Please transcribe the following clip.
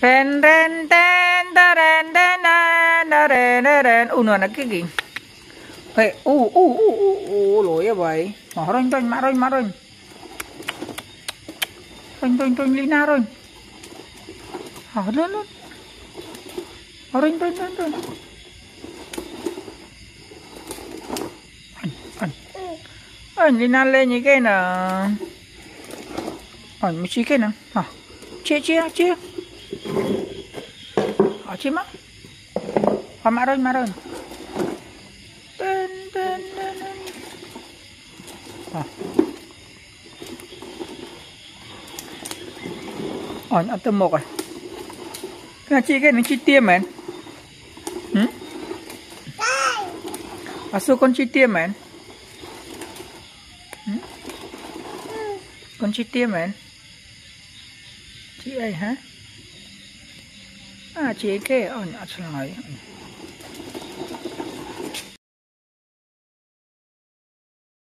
Ren ren ten da ren den na da ren ren. U nó cái gì? Hey, u u u u u lỗi à vậy. Mà rồi rồi mà rồi mà rồi rồi rồi rồi Lina rồi hả luôn luôn. rồi rồi rồi rồi anh anh. Anh Lina lên như cái nào, anh mới chỉ cái nào, hả chia chia chia ở chim á? Họ mà rồi mà rồi tên tên tên ờ. ờ Ăn tôm một rồi cái chị cái nó chi tiêm mày hử? À xưa con chi tiêm mày con chi tiêm mày chị ấy hả? À chị cái ở nhà lại